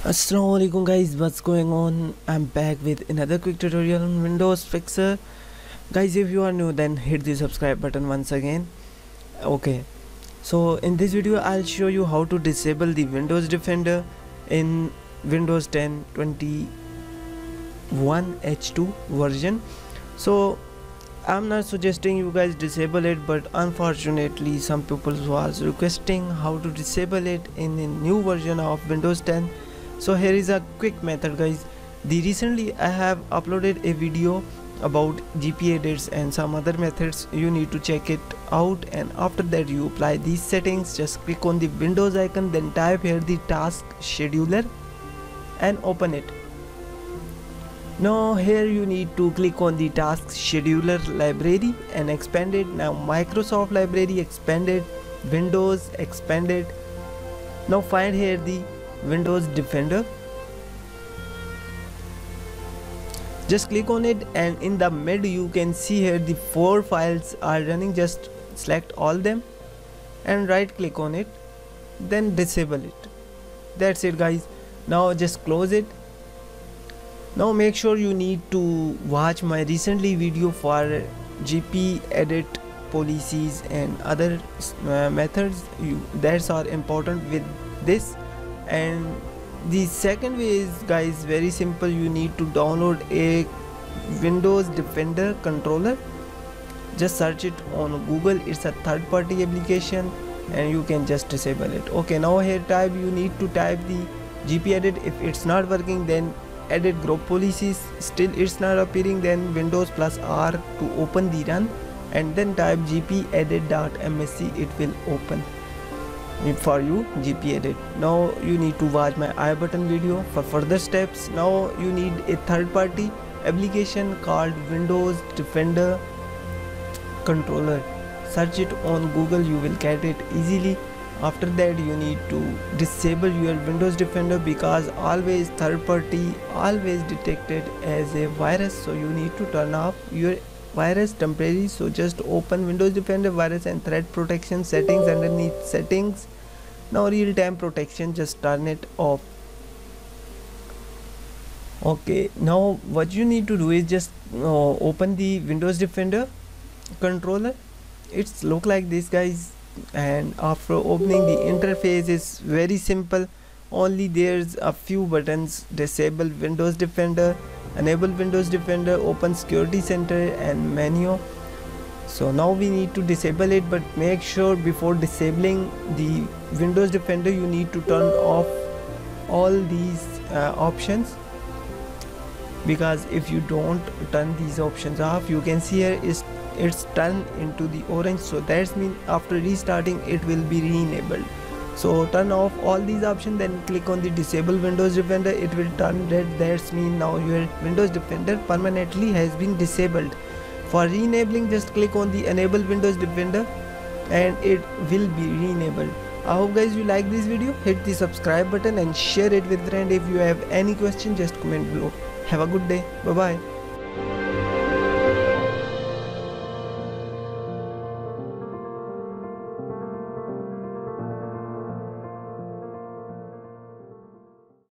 Assalamualaikum guys. What's going on? I'm back with another quick tutorial on Windows Fixer. Guys if you are new then hit the subscribe button once again. Okay. So in this video I'll show you how to disable the Windows Defender in Windows 10 21 H2 version. So I'm not suggesting you guys disable it but unfortunately some people was requesting how to disable it in a new version of Windows 10 so here is a quick method guys. The recently I have uploaded a video about GP edits and some other methods. You need to check it out and after that you apply these settings. Just click on the Windows icon then type here the task scheduler and open it. Now here you need to click on the task scheduler library and expand it. Now Microsoft library expanded. Windows expanded. Now find here the Windows Defender. Just click on it and in the mid you can see here the four files are running. Just select all them and right click on it then disable it. That's it guys. Now just close it. Now make sure you need to watch my recently video for gp edit policies and other uh, methods. You are important with this and the second way is guys very simple. You need to download a windows defender controller. Just search it on google. It's a third party application and you can just disable it. Okay now here type you need to type the gp edit. If it's not working then edit group policies. Still it's not appearing then windows plus r to open the run. And then type gp edit.msc it will open for you gp edit now you need to watch my i button video for further steps. Now you need a third party application called windows defender controller. Search it on google you will get it easily. After that you need to disable your windows defender because always third party always detected as a virus. So you need to turn off your virus temporary so just open windows defender virus and threat protection settings underneath settings now real-time protection just turn it off. Okay now what you need to do is just uh, open the windows defender controller. It's look like this guys and after opening the interface is very simple. Only there's a few buttons disable windows defender enable windows defender open security center and menu so now we need to disable it but make sure before disabling the windows defender you need to turn off all these uh, options. Because if you don't turn these options off you can see here is it's turned into the orange. So that's mean after restarting it will be re-enabled. So turn off all these options then click on the disable windows defender. It will turn red. That's mean now your windows defender permanently has been disabled for re-enabling just click on the enable windows defender and it will be re-enabled. I hope guys you like this video. Hit the subscribe button and share it with friend. If you have any question just comment below. Have a good day. Bye bye